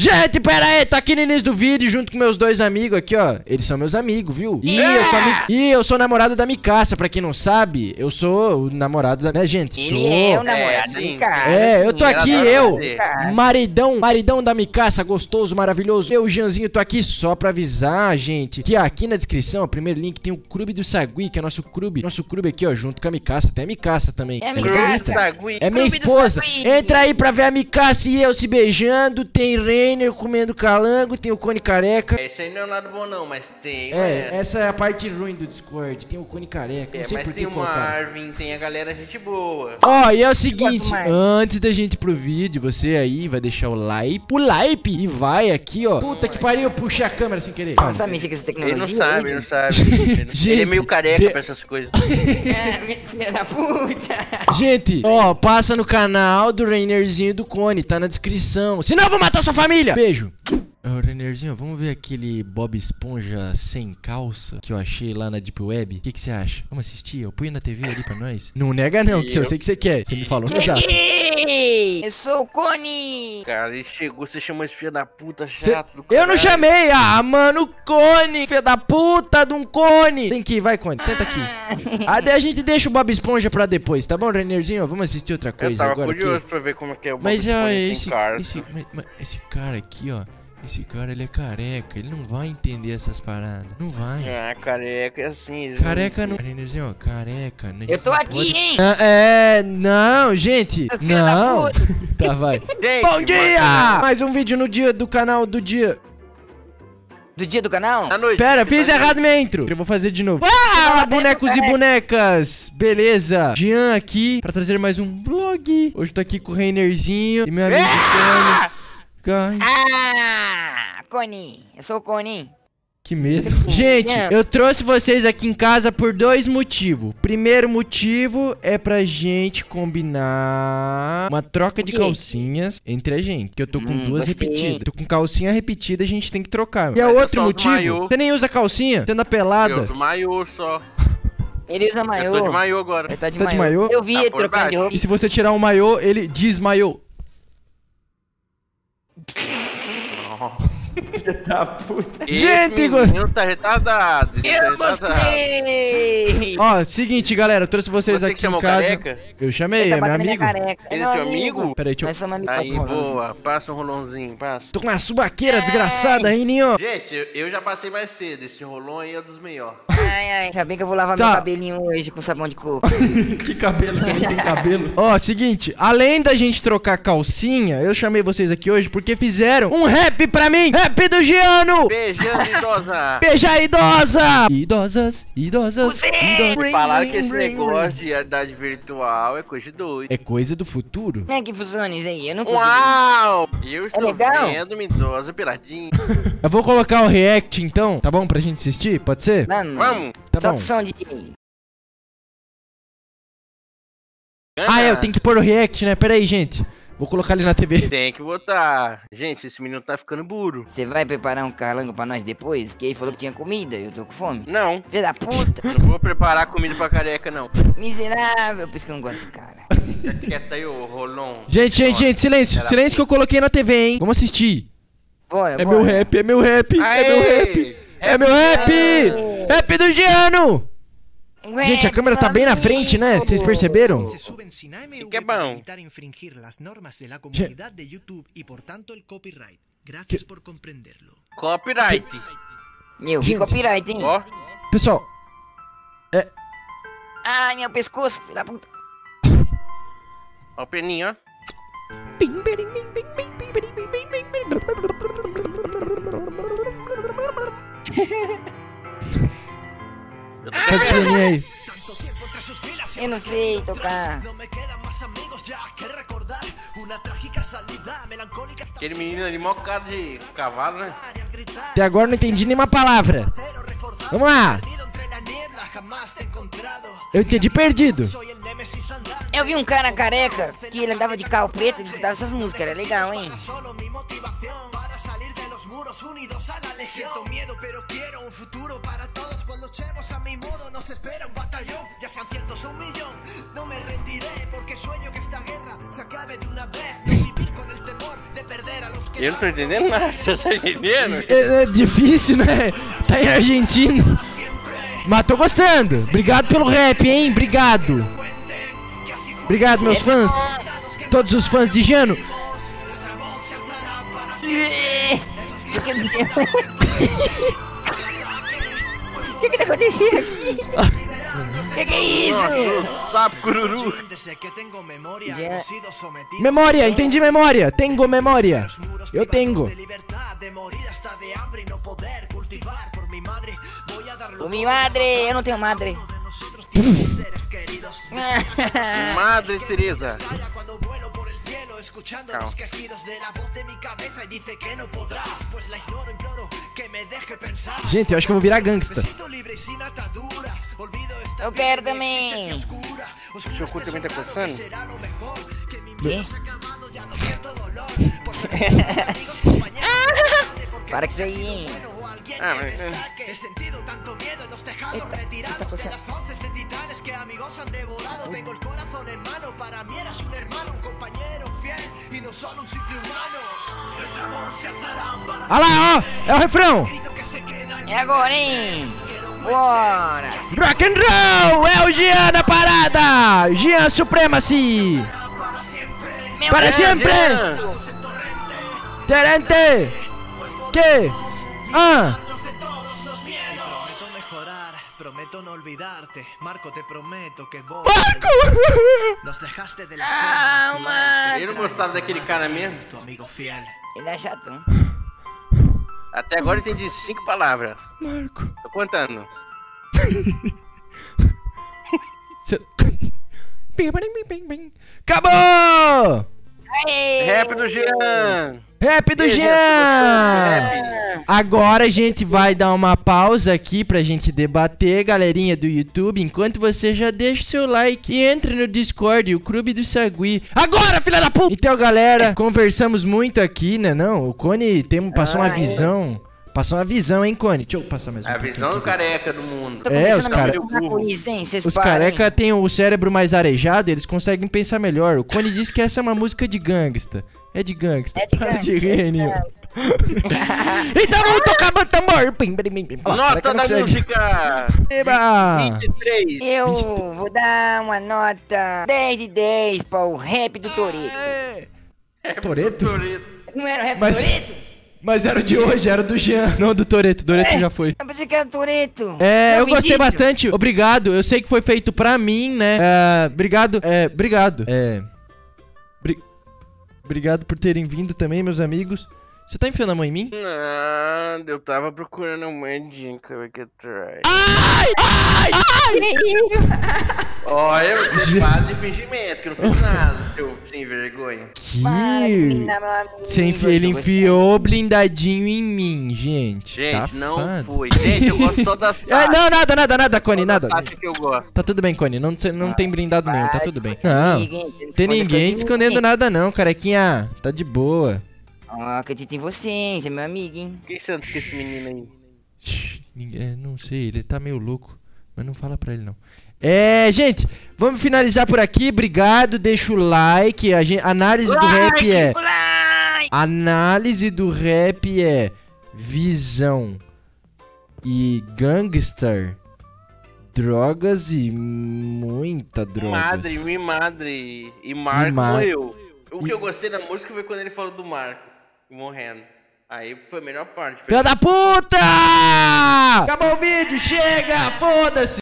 Gente, pera aí, tô aqui no início do vídeo junto com meus dois amigos aqui, ó. Eles são meus amigos, viu? E eu sou ami... e eu sou namorado da Micaça, pra quem não sabe, eu sou o namorado da, né, gente? Ele Sou. é o namorado do cara. É, eu tô aqui, eu, maridão, maridão da Micaça, gostoso, maravilhoso. Eu, Janzinho, tô aqui só pra avisar, gente, que aqui na descrição, o primeiro link, tem o Clube do Sagui, que é nosso clube. Nosso clube aqui, ó, junto com a Micaça. Tem a Micaça também. É a. Sagui. É minha esposa. Entra aí pra ver a Micaça e eu se beijando. Tem Rainer comendo calango, tem o Cone Careca. Esse aí não é nada bom não, mas tem. É, essa é a parte ruim do Discord. Tem o Cone Careca. É, Não sei mas por que tem o colocaram. Marvin, tem a galera gente boa. Ó, e é o seguinte, antes da gente ir pro vídeo, você aí vai deixar o like, o like e vai aqui, ó. Puta que pariu, eu puxei a câmera sem querer. Sabe mexer com essa Ele tecnologia? não sabe, ele não sabe. Ele não- Gente, ele é meio careca de- pra essas coisas. É, filha da puta. Gente, ó, passa no canal do Rainerzinho do Cone, tá na descrição. Senão eu vou matar sua família. Beijo. Ô, Rainerzinho, vamos ver aquele Bob Esponja sem calça que eu achei lá na Deep Web? O que que você acha? Vamos assistir? Eu ponho na TV ali pra nós? Não nega não, que eu sei que você quer. Você me falou no zap. Ei, eu sou o Cone. Cara, ele chegou, você chamou esse filho da puta Cê- chato. do Eu não chamei! Ah, mano, Cone! Filha da puta de um Cone! Vem aqui, vai, Cone, senta aqui. Ah, daí a gente deixa o Bob Esponja pra depois, tá bom, Reinerzinho? Vamos assistir outra Eu coisa tava agora curioso aqui. pra ver como é que é o Bob Mas ó, Esponja sem esse, cara. esse, mas- mas esse cara aqui, ó. Esse cara, ele é careca. Ele não vai entender essas paradas. Não vai. Ah, careca é assim. Careca não. Reinerzinho, ó, careca. né? Eu tô aqui, pode- hein? Ah, é, não, gente. Da Não. Tá, vai. Gente, Bom dia! mano, Mais um vídeo no dia do canal do dia. Do dia do canal? À noite. Pera, fiz tá- errado minha intro. Eu vou fazer de novo. Fala, Fala, bonecos e bonecas. Beleza. Jean aqui pra trazer mais um vlog. Hoje eu tô aqui com o Reinerzinho e meu amigo Ah! Cone. Ai, Ah, Cone. Eu sou o Cone. que medo. Gente, eu trouxe vocês aqui em casa por dois motivos. Primeiro motivo é pra gente combinar uma troca de calcinhas entre a gente. Que eu tô com Hum, duas gostei. repetidas. Tô com calcinha repetida, a gente tem que trocar. E é outro motivo. maiô. Você nem usa calcinha? Você anda Eu pelada. uso maiô só. Ele usa maiô. Eu tô de maiô agora. Ele tá de Você tá de maiô. maiô? Eu vi Tá ele trocando de roupa. E se você tirar um maiô, ele desmaiou. Esse Gente, menino tá retardado. Eu tá mostrei. Ó, seguinte, galera, eu trouxe vocês Você que aqui chamou em casa. careca? Eu chamei, tá é meu amigo. é meu seu amigo? Peraí, deixa eu... Nós somos amigos Aí, boa. Passa um rolãozinho, passa. Tô com uma subaqueira desgraçada aí, Ninho. Gente, eu, eu já passei mais cedo. Esse rolão aí é dos melhores. Ai, ai. Ainda bem que eu vou lavar Tá. meu cabelinho hoje com sabão de coco. que cabelo, você nem tem cabelo. Ó, seguinte, além da gente trocar calcinha, eu chamei vocês aqui hoje porque fizeram um rap pra mim. Rap do Giano. Beijando, idosa. Beija idosa. Idosas, idosas, Você! idosas. Falaram que esse negócio de realidade virtual é coisa de doido. É coisa do futuro? Como é que funciona isso aí? Eu não consigo. Uau! Eu estou legal? vendo uma idosa piradinha. Eu vou colocar o react então, tá bom? Pra gente assistir, pode ser? Vamos. Vamos! Tá Só bom. som de... Ah, é, eu tenho que pôr o react, né? Pera aí, gente. Vou colocar ele na TV. Tem que botar. Gente, esse menino tá ficando burro. Você vai preparar um calango pra nós depois? Que ele falou que tinha comida, eu tô com fome. Não, Filha da puta, não vou preparar comida pra careca, não. miserável, por isso que eu não gosto desse cara. Fica quieto aí, ô rolão. Gente, gente, gente, silêncio. Silêncio que eu coloquei na TV, hein? Vamos assistir. Bora, É bora. meu rap, é meu rap, é Aê! meu rap. É meu rap! Rap do Giano! Ué, Gente, a câmera tá bem na frente, né? Vocês perceberam? Qué para bom. por copyright. Gracias por comprenderlo. Copyright. Eu vi copyright, hein? Ó, Pessoal, Ai, meu pescoço, filha da puta. ó o peninho, ó. Aí. Eu não sei tocar. Aquele menino ali, mó cara de cavalo, né? Até agora não entendi nenhuma palavra. Vamos lá. Eu entendi perdido. Eu vi um cara careca que ele andava de carro preto e escutava essas músicas, era legal, hein? Nos espera un batallón. Ya sean cientos o un millón, no me rendiré. Porque sueño que esta guerra se acabe de una vez. No vivir con el temor de perder a los que. Eu não tô entendendo nada, você tá entendendo? É, é difícil, né? Tá em Argentina. Mas tô gostando. Obrigado pelo rap, hein? Obrigado. Obrigado, meus fãs. Todos os fãs de Jano. O que que tá acontecendo aqui? que que é isso? Sapo cururu. Memória, entendi memória. Tengo memória. Eu cultivar por mi madre. Eu não tenho madre. Madre Teresa. Escuchando Chao. los quejidos de la voz de mi cabeza y dice que no podrás. Pues la ignoro, imploro que me deje pensar. Gente, eu acho que eu vou virar gangsta. Me siento libre y sin ataduras. Olvido esta Eu quero também. Oscura Seu cu também tá coçando? que será lo mejor. Que mi ¿Qué? vida se ha acabado, ya no siento dolor. Porque tengo amigos, compañeros, porque Para que nunca se he sido aí. o Ah, mas-. He sentido tanto miedo en los tejados Esta- retirados de las fauces de titanes que amigos han devorado. Tengo el corazón en mano, para mí eras un hermano, un compañero humano. Se alzará para Olha lá, ó. É o refrão. É agora, hein? Bora! Rock and roll. É o Jean da parada. Jean Supremacy. Meu Para sempre. Terente. Que? Ah. Prometo no olvidarte. Marco, te prometo que voy. Marco. Nos dejaste de la Ah, mas... Eu não gostava daquele cara mesmo. tu amigo fiel. Ele é chato. Até agora eu entendi cinco palavras. Marco. Tô contando. Cê... Bim, bim, bim, bim. Acabou! Aê! Rap do Jean. Rap do E Jean! Agora a gente vai dar uma pausa aqui pra gente debater, galerinha do YouTube, enquanto você já deixa o seu like e entra no Discord, o Clube do Sagui. Agora, filha da puta! Então, galera, conversamos muito aqui, né? Não, o Cone tem, passou uma Ah, é. visão. Passou uma visão, hein, Cone? Deixa eu passar mais um A pouquinho visão do careca do mundo. É, os a cara- me preocupar com isso, hein? Vocês Os careca têm o cérebro mais arejado, eles conseguem pensar melhor. O Cone disse que essa é uma música de gangsta. É de gangsta. É de Para gangsta, de rir, é de Nil. então vamos tocar tambor. Pim, pim, pim, pim. Ó, Nota da música. Eba! 23. Eu vou dar uma nota 10 de 10 para o rap do Toreto. Toreto? Toreto. Não era o rap Mas- do Toreto? Mas era o de hoje, era do Jean, não do Toreto. Toreto já foi. Eu pensei que era o Toreto. É, Não, eu gostei bastante. Obrigado. Eu sei que foi feito pra mim, né? É, obrigado. É, obrigado. É. bri- Obrigado por terem vindo também, meus amigos. Você tá enfiando a mão em mim? Não, eu tava procurando uma dica aqui atrás. Ai! Ai! Olha, eu faz de fingimento, que eu não fiz nada, seu sem vergonha. Para Que... Você enfi- Ele enfiou blindadinho em mim, gente. Gente, não Safado. foi. Gente, eu gosto só das É, não, nada, nada, nada, Cone, nada. Acho que eu gosto. Tá tudo bem, Cone. Não, cê não tem blindado nenhum, tá Para tudo bem. Não, não tem ninguém escondendo ninguém. nada não, carequinha. Tá de boa. Ó, acredito em você, hein? Você é meu amigo, hein? Quem Santos que esse menino aí? Shhh, ninguém, não sei, ele tá meio louco. Mas não fala pra ele, não. É, gente, vamos finalizar por aqui. Obrigado, deixa o like. A gente, análise do rap é. Like! Análise do rap é visão e gangster, drogas e muita drogas. Madre, mi madre. E Marco ma- morreu. O que E- eu gostei da música foi quando ele falou do Marco morrendo. Aí foi a melhor parte. Filha da puta! Acabou o vídeo, chega, foda-se!